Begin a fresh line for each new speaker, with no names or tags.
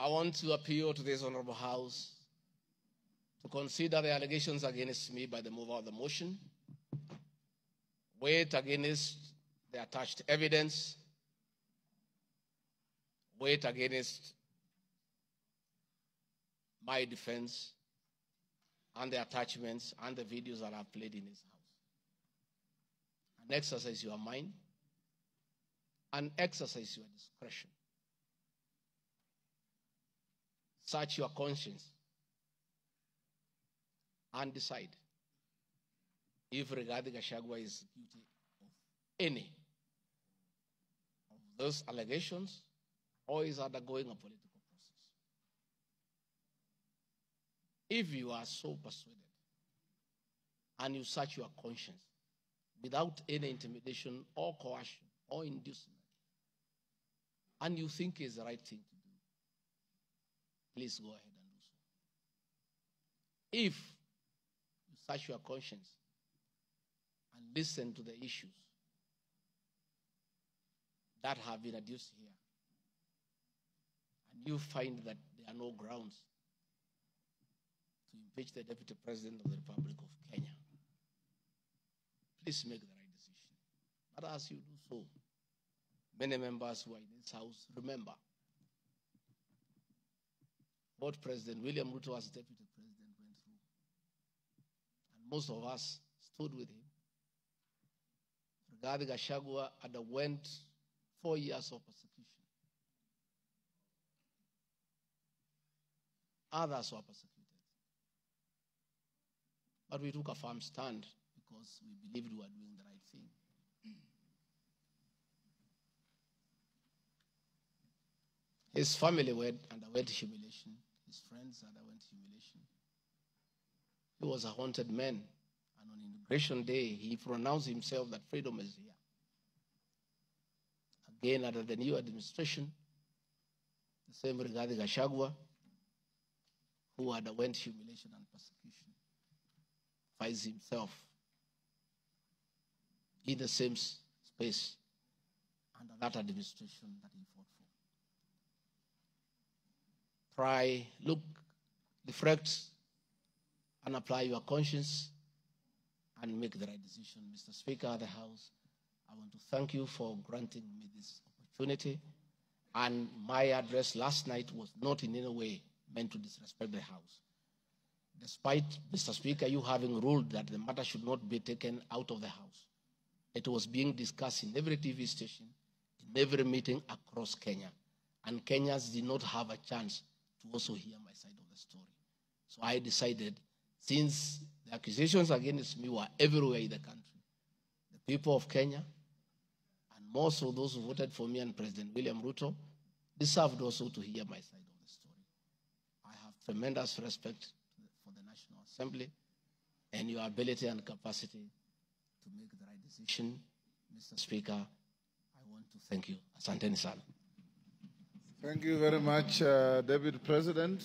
I want to appeal to this Honorable House to consider the allegations against me by the mover of the motion, weight against the attached evidence, weight against my defense, and the attachments and the videos that I've played in this house. And exercise your mind and exercise your discretion. Search your conscience and decide if Rigathi Gachagua is guilty of any of those allegations or is undergoing a political process. If you are so persuaded and you search your conscience without any intimidation or coercion or inducement, and you think is the right thing to do, please go ahead and do so. If you search your conscience and listen to the issues that have been adduced here, and you find that there are no grounds to impeach the Deputy President of the Republic of Kenya, please make the right decision. But as you do so, many members who are in this house remember what President William Ruto as deputy president went through. And most of us stood with him. Rigathi Gachagua underwent four years of persecution. Others were persecuted. But we took a firm stand because we believed we were doing the right thing. His family went, underwent humiliation. His friends underwent humiliation. He was a haunted man. And on Inauguration Day, he pronounced himself that freedom is here. Again, under the new administration, the same Rigathi Gachagua, who underwent humiliation and persecution, finds himself in the same space under that administration that he fought for. Try, look, reflect, and apply your conscience and make the right decision. Mr. Speaker of the House, I want to thank you for granting me this opportunity. And my address last night was not in any way meant to disrespect the House. Despite, Mr. Speaker, you having ruled that the matter should not be taken out of the House, it was being discussed in every TV station, in every meeting across Kenya. And Kenyans did not have a chance to also hear my side of the story. So I decided, since the accusations against me were everywhere in the country, the people of Kenya, and more so those who voted for me and President William Ruto, deserved also to hear my side of the story. I have tremendous respect for the National Assembly and your ability and capacity to make the right decision. Mr. Speaker, I want to thank you. Asanteni sana.
Thank you very much, uh, Deputy President.